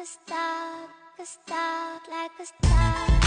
a star, a star, like a star.